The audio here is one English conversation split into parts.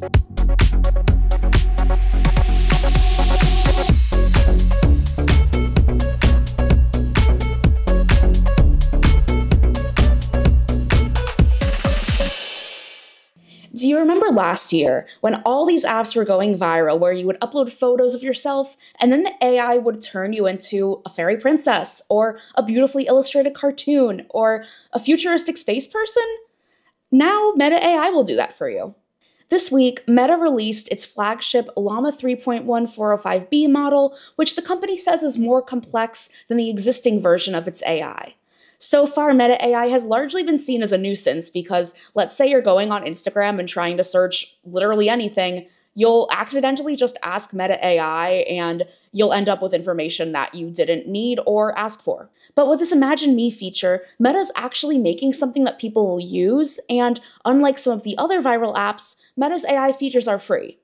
Do you remember last year when all these apps were going viral where you would upload photos of yourself and then the AI would turn you into a fairy princess or a beautifully illustrated cartoon or a futuristic space person? Now Meta AI will do that for you. This week, Meta released its flagship Llama 3.1 405B model, which the company says is more complex than the existing version of its AI. So far, Meta AI has largely been seen as a nuisance because let's say you're going on Instagram and trying to search literally anything, you'll accidentally just ask Meta AI and you'll end up with information that you didn't need or ask for. But with this Imagine Me feature, Meta's actually making something that people will use, and unlike some of the other viral apps, Meta's AI features are free.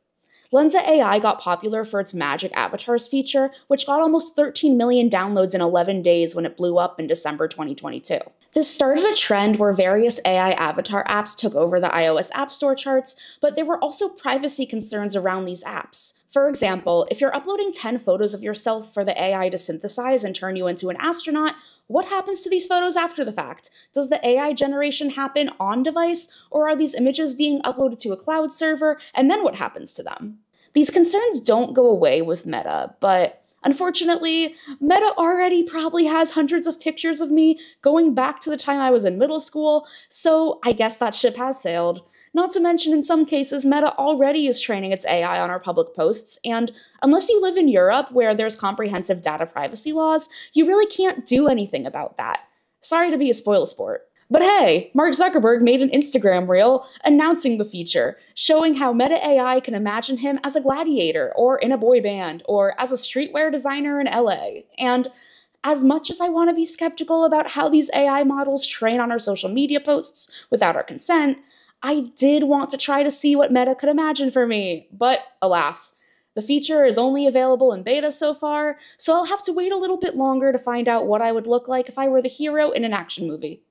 Lensa AI got popular for its Magic Avatars feature, which got almost 13 million downloads in 11 days when it blew up in December 2022. This started a trend where various AI avatar apps took over the iOS App Store charts, but there were also privacy concerns around these apps. For example, if you're uploading 10 photos of yourself for the AI to synthesize and turn you into an astronaut, what happens to these photos after the fact? Does the AI generation happen on device, or are these images being uploaded to a cloud server, and then what happens to them? These concerns don't go away with Meta, but Unfortunately, Meta already probably has hundreds of pictures of me going back to the time I was in middle school, so I guess that ship has sailed. Not to mention, in some cases, Meta already is training its AI on our public posts, and unless you live in Europe where there's comprehensive data privacy laws, you really can't do anything about that. Sorry to be a spoil sport. But hey, Mark Zuckerberg made an Instagram reel announcing the feature, showing how Meta AI can imagine him as a gladiator, or in a boy band, or as a streetwear designer in LA. And as much as I want to be skeptical about how these AI models train on our social media posts without our consent, I did want to try to see what Meta could imagine for me. But alas, the feature is only available in beta so far, so I'll have to wait a little bit longer to find out what I would look like if I were the hero in an action movie.